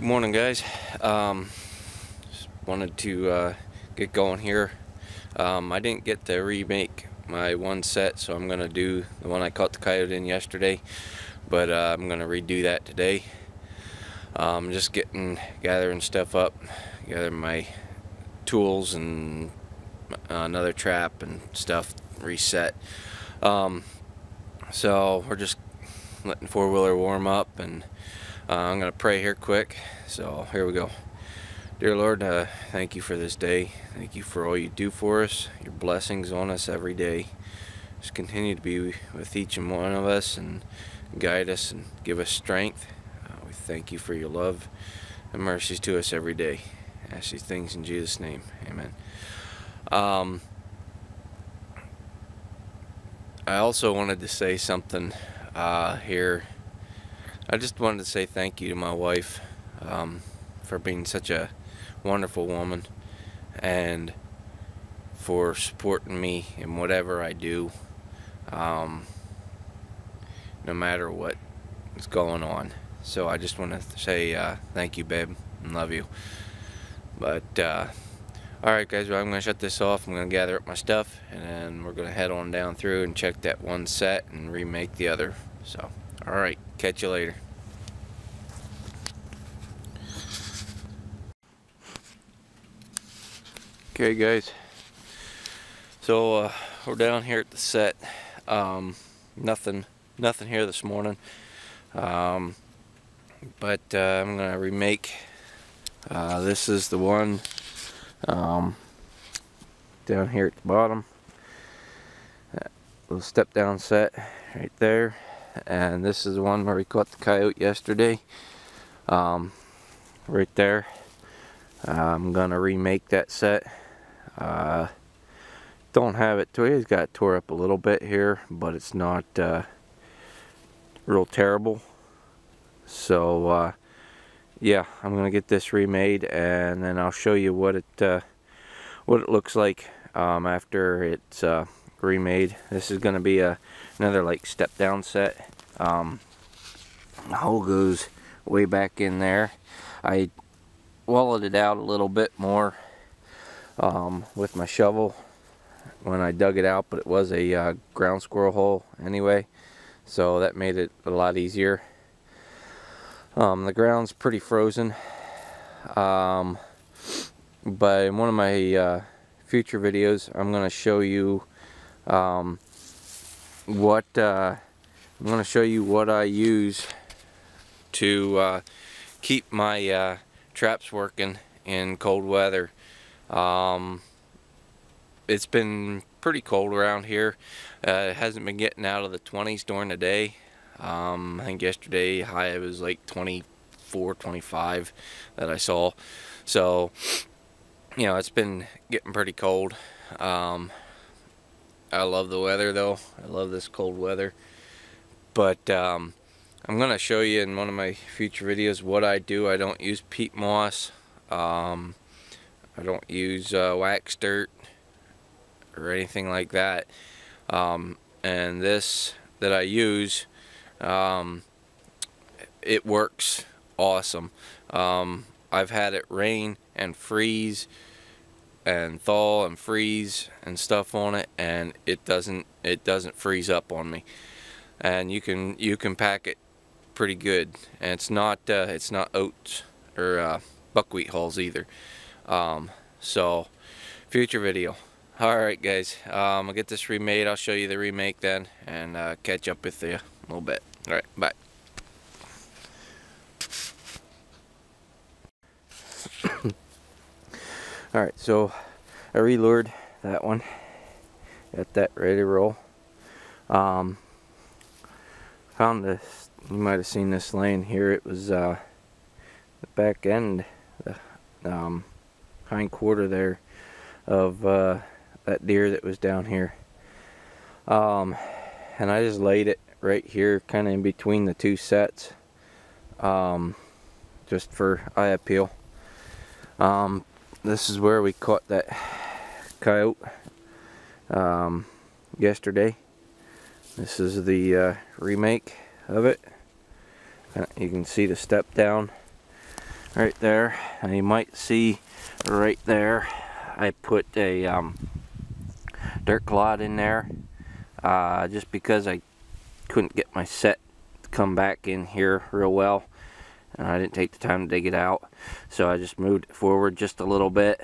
Good morning guys. Um, just wanted to uh, get going here. Um, I didn't get to remake my one set so I'm gonna do the one I caught the coyote in yesterday but uh, I'm gonna redo that today. Um, just getting gathering stuff up, gathering my tools and another trap and stuff reset. Um, so we're just letting four-wheeler warm up and uh, I'm going to pray here quick. So here we go. Dear Lord, uh, thank you for this day. Thank you for all you do for us, your blessings on us every day. Just continue to be with each and one of us and guide us and give us strength. Uh, we thank you for your love and mercies to us every day. I ask these things in Jesus' name. Amen. Um, I also wanted to say something uh, here. I just wanted to say thank you to my wife um, for being such a wonderful woman and for supporting me in whatever I do, um, no matter what is going on. So I just want to say uh, thank you, babe, and love you. But uh, Alright guys, well, I'm going to shut this off. I'm going to gather up my stuff and then we're going to head on down through and check that one set and remake the other. So, alright, catch you later. Okay guys, so uh, we're down here at the set. Um, nothing, nothing here this morning. Um, but uh, I'm going to remake. Uh, this is the one um, down here at the bottom that little step down set right there and this is the one where we caught the coyote yesterday. Um, right there. I'm gonna remake that set. Uh, don't have it. To it's got tore up a little bit here but it's not uh, real terrible. So uh, yeah, I'm gonna get this remade and then I'll show you what it uh, what it looks like um, after it's uh, remade. This is gonna be a another like step down set. Um, the hole goes way back in there. I wallowed it out a little bit more um, with my shovel when I dug it out, but it was a uh, ground squirrel hole anyway, so that made it a lot easier. Um, the ground's pretty frozen. Um, but in one of my uh, future videos, I'm going to show you um, what uh, I'm going to show you what I use to uh, keep my uh, traps working in cold weather. Um, it's been pretty cold around here. Uh, it hasn't been getting out of the 20s during the day. Um, I think yesterday high was like 24, 25 that I saw. So, you know, it's been getting pretty cold. Um, I love the weather though. I love this cold weather. But um, I'm going to show you in one of my future videos what I do. I don't use peat moss. Um, I don't use uh, wax dirt or anything like that. Um, and this that I use um, it works awesome. Um, I've had it rain and freeze and thaw and freeze and stuff on it and it doesn't it doesn't freeze up on me. And you can you can pack it pretty good. And it's not uh, it's not oats or uh, buckwheat hulls either. Um, so future video. Alright guys. Um, I'll get this remade. I'll show you the remake then and uh, catch up with you a little bit. Alright, bye. Alright, so I relured that one. Got that ready to roll. Um, found this, you might have seen this laying here. It was uh, the back end, the um, hind quarter there of uh, that deer that was down here. Um, and I just laid it right here kind of in between the two sets um, just for eye appeal um, this is where we caught that coyote um, yesterday. This is the uh, remake of it. You can see the step down right there. And you might see right there I put a um, dirt clod in there uh, just because I couldn't get my set to come back in here real well and I didn't take the time to dig it out. So I just moved it forward just a little bit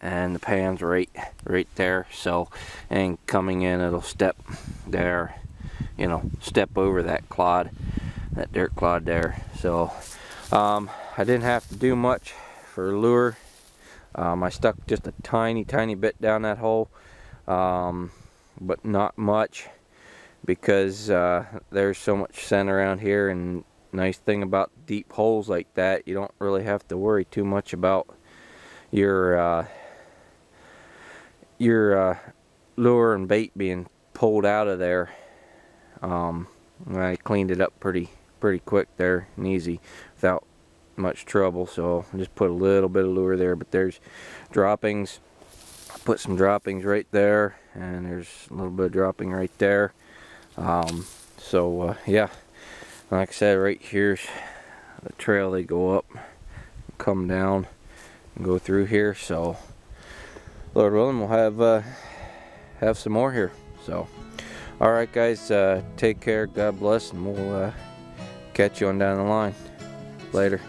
and the pan's right right there. So and coming in it'll step there you know step over that clod that dirt clod there. So um, I didn't have to do much for lure. Um, I stuck just a tiny tiny bit down that hole um, but not much because uh, there's so much scent around here and nice thing about deep holes like that you don't really have to worry too much about your uh, your uh, lure and bait being pulled out of there. Um, I cleaned it up pretty pretty quick there and easy without much trouble so I just put a little bit of lure there but there's droppings. Put some droppings right there and there's a little bit of dropping right there. Um, so uh, yeah like I said right here's the trail they go up come down and go through here. So Lord willing we'll have uh, have some more here. So alright guys uh, take care. God bless and we'll uh, catch you on down the line. Later